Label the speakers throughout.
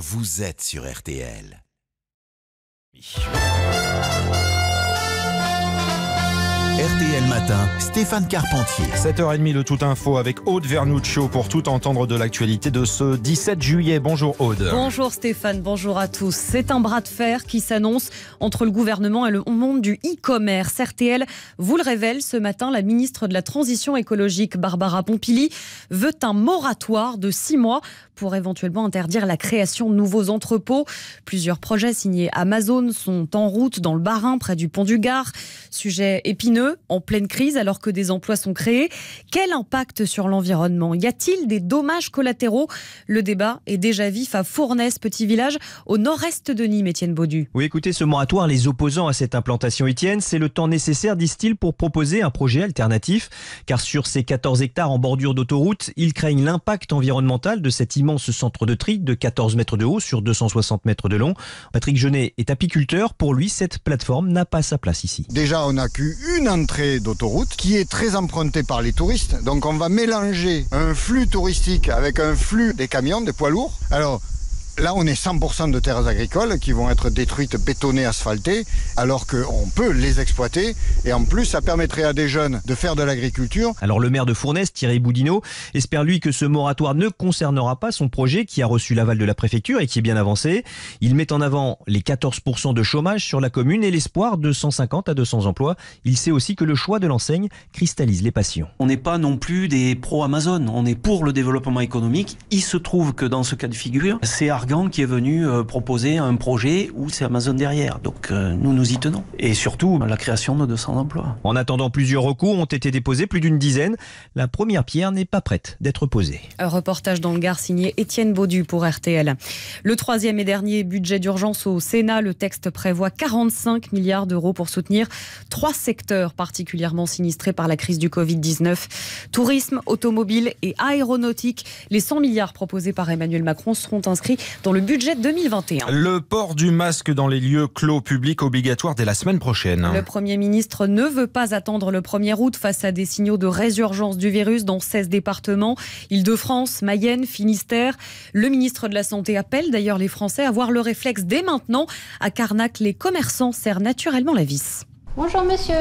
Speaker 1: vous êtes sur RTL. RTL Matin, Stéphane Carpentier.
Speaker 2: 7h30 le Tout Info avec Aude Vernuccio pour tout entendre de l'actualité de ce 17 juillet. Bonjour Aude.
Speaker 3: Bonjour Stéphane, bonjour à tous. C'est un bras de fer qui s'annonce entre le gouvernement et le monde du e-commerce. RTL vous le révèle ce matin, la ministre de la Transition écologique Barbara Pompili veut un moratoire de six mois pour éventuellement interdire la création de nouveaux entrepôts. Plusieurs projets signés Amazon sont en route dans le Bas-Rhin près du pont du Gard. Sujet épineux en pleine crise alors que des emplois sont créés. Quel impact sur l'environnement? Y a-t-il des dommages collatéraux? Le débat est déjà vif à Fournaise, petit village au nord-est de Nîmes, Étienne Baudu.
Speaker 4: Oui, écoutez, ce moratoire, les opposants à cette implantation, Étienne, c'est le temps nécessaire, disent-ils, pour proposer un projet alternatif. Car sur ces 14 hectares en bordure d'autoroute, ils craignent l'impact environnemental de cet immense centre de tri de 14 mètres de haut sur 260 mètres de long. Patrick Genet est apiculteur. Pour lui, cette plateforme n'a pas sa place ici.
Speaker 5: Déjà, on n'a qu'une d'autoroute qui est très empruntée par les touristes. Donc on va mélanger un flux touristique avec un flux des camions, des poids lourds. Alors Là, on est 100% de terres agricoles qui vont être détruites, bétonnées, asphaltées, alors qu'on peut les exploiter. Et en plus, ça permettrait à des jeunes de faire de l'agriculture.
Speaker 4: Alors le maire de Fournaise, Thierry Boudinot, espère lui que ce moratoire ne concernera pas son projet qui a reçu l'aval de la préfecture et qui est bien avancé. Il met en avant les 14% de chômage sur la commune et l'espoir de 150 à 200 emplois. Il sait aussi que le choix de l'enseigne cristallise les passions.
Speaker 6: On n'est pas non plus des pro-Amazon, on est pour le développement économique. Il se trouve que dans ce cas de figure, c'est qui est venu euh, proposer un projet où c'est Amazon derrière. Donc euh, nous nous y tenons. Et surtout la création de 200 emplois.
Speaker 4: En attendant, plusieurs recours ont été déposés, plus d'une dizaine. La première pierre n'est pas prête d'être posée.
Speaker 3: Un reportage dans le Gard signé Étienne Baudu pour RTL. Le troisième et dernier budget d'urgence au Sénat, le texte prévoit 45 milliards d'euros pour soutenir trois secteurs particulièrement sinistrés par la crise du Covid-19. Tourisme, automobile et aéronautique. Les 100 milliards proposés par Emmanuel Macron seront inscrits dans le budget 2021.
Speaker 2: Le port du masque dans les lieux clos publics obligatoire dès la semaine prochaine.
Speaker 3: Le Premier ministre ne veut pas attendre le 1er août face à des signaux de résurgence du virus dans 16 départements, Île-de-France, Mayenne, Finistère. Le ministre de la Santé appelle d'ailleurs les Français à avoir le réflexe dès maintenant. À Carnac, les commerçants serrent naturellement la vis.
Speaker 7: Bonjour monsieur,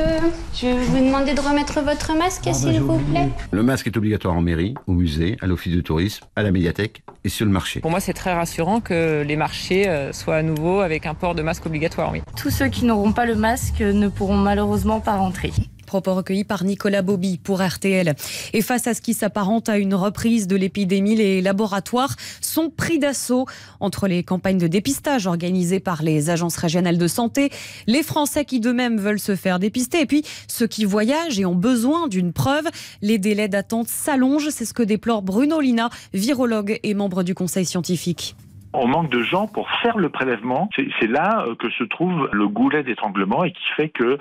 Speaker 7: je vais vous demander de remettre votre masque ah, s'il vous plaît.
Speaker 8: Le masque est obligatoire en mairie, au musée, à l'office de tourisme, à la médiathèque et sur le marché.
Speaker 9: Pour moi c'est très rassurant que les marchés euh, soient à nouveau avec un port de masque obligatoire, oui.
Speaker 7: Tous ceux qui n'auront pas le masque ne pourront malheureusement pas rentrer.
Speaker 3: Propos recueillis par Nicolas Bobby pour RTL. Et face à ce qui s'apparente à une reprise de l'épidémie, les laboratoires sont pris d'assaut entre les campagnes de dépistage organisées par les agences régionales de santé, les Français qui d'eux-mêmes veulent se faire dépister et puis ceux qui voyagent et ont besoin d'une preuve. Les délais d'attente s'allongent, c'est ce que déplore Bruno Lina, virologue et membre du conseil scientifique
Speaker 10: on manque de gens pour faire le prélèvement. C'est là euh, que se trouve le goulet d'étranglement et qui fait que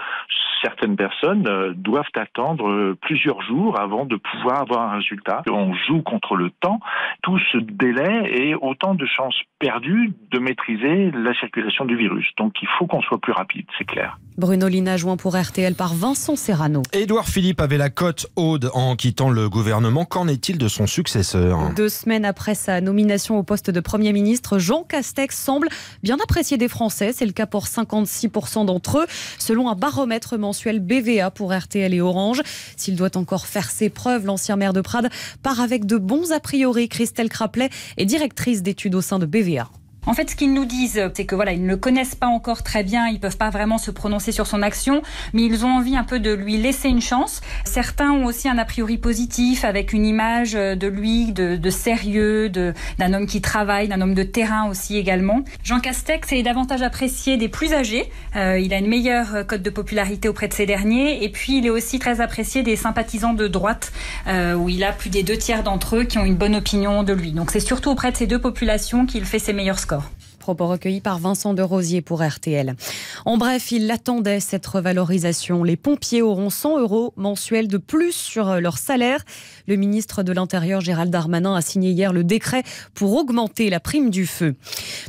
Speaker 10: certaines personnes euh, doivent attendre euh, plusieurs jours avant de pouvoir avoir un résultat. On joue contre le temps. Tout ce délai est autant de chances perdues de maîtriser la circulation du virus. Donc il faut qu'on soit plus rapide, c'est clair.
Speaker 3: Bruno Lina joint pour RTL par Vincent Serrano.
Speaker 2: Édouard Philippe avait la cote haute en quittant le gouvernement. Qu'en est-il de son successeur?
Speaker 3: Deux semaines après sa nomination au poste de Premier ministre, Jean Castex semble bien apprécié des Français. C'est le cas pour 56% d'entre eux, selon un baromètre mensuel BVA pour RTL et Orange. S'il doit encore faire ses preuves, l'ancien maire de Prades part avec de bons a priori. Christelle Craplet est directrice d'études au sein de BVA.
Speaker 11: En fait, ce qu'ils nous disent, c'est que voilà, ils ne le connaissent pas encore très bien, ils peuvent pas vraiment se prononcer sur son action, mais ils ont envie un peu de lui laisser une chance. Certains ont aussi un a priori positif avec une image de lui de, de sérieux, d'un homme qui travaille, d'un homme de terrain aussi également. Jean Castex est davantage apprécié des plus âgés. Euh, il a une meilleure cote de popularité auprès de ces derniers, et puis il est aussi très apprécié des sympathisants de droite, euh, où il a plus des deux tiers d'entre eux qui ont une bonne opinion de lui. Donc c'est surtout auprès de ces deux populations qu'il fait ses meilleurs scores.
Speaker 3: Propos recueillis par Vincent de Rosier pour RTL. En bref, il attendait cette revalorisation. Les pompiers auront 100 euros mensuels de plus sur leur salaire. Le ministre de l'Intérieur, Gérald Darmanin, a signé hier le décret pour augmenter la prime du feu.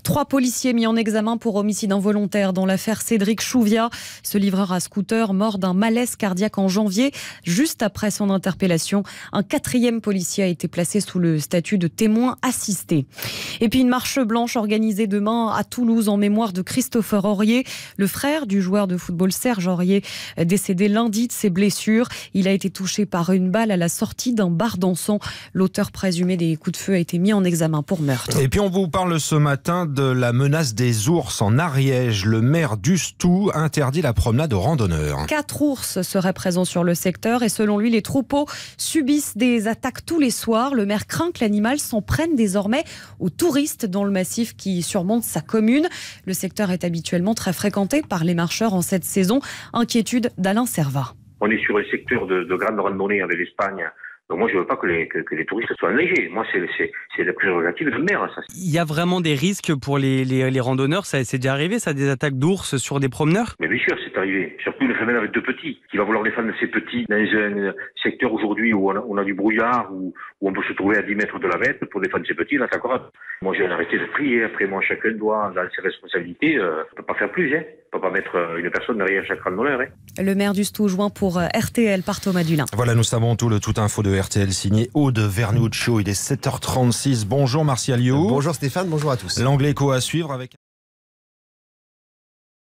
Speaker 3: Trois policiers mis en examen pour homicide involontaire dans l'affaire Cédric Chouvia. Ce livreur à scooter mort d'un malaise cardiaque en janvier, juste après son interpellation. Un quatrième policier a été placé sous le statut de témoin assisté. Et puis une marche blanche organisée demain à Toulouse en mémoire de Christopher Aurier, le frère du joueur de football Serge Aurier, décédé lundi de ses blessures. Il a été touché par une balle à la sortie d'un bar dansant. L'auteur présumé des coups de feu a été mis en examen pour meurtre.
Speaker 2: Et puis on vous parle ce matin de la menace des ours en Ariège. Le maire d'Ustou interdit la promenade aux randonneurs.
Speaker 3: Quatre ours seraient présents sur le secteur et selon lui, les troupeaux subissent des attaques tous les soirs. Le maire craint que l'animal s'en prenne désormais aux touristes dans le massif qui surmonte sa commune. Le secteur est habituellement très fréquenté par les marcheurs en cette saison. Inquiétude d'Alain Servat.
Speaker 12: On est sur un secteur de, de grande randonnée avec l'Espagne donc moi, je veux pas que les, que, que les touristes soient enneigés. Moi, c'est la prérogative de maire. Ça.
Speaker 13: Il y a vraiment des risques pour les, les, les randonneurs. Ça c'est déjà arrivé, ça, des attaques d'ours sur des promeneurs?
Speaker 12: Mais bien sûr, c'est arrivé. Surtout une femelle avec deux petits, qui va vouloir défendre ses petits dans un secteur aujourd'hui où on a, on a, du brouillard, où, où on peut se trouver à 10 mètres de la bête pour défendre ses petits. Là, c'est encore. Moi, j'ai arrêté de prier. Après, moi, chacun doit, dans ses responsabilités, euh, peut pas faire plus. Hein. On peut pas mettre euh, une personne derrière chaque randonneur. Hein.
Speaker 3: Le maire du Stou joint pour euh, RTL par Thomas Dulin.
Speaker 2: Voilà, nous savons tout le tout info de RTL signé Aude Vernuccio. Il est 7h36. Bonjour Martial
Speaker 14: Bonjour Stéphane, bonjour à tous.
Speaker 2: L'anglais co à suivre avec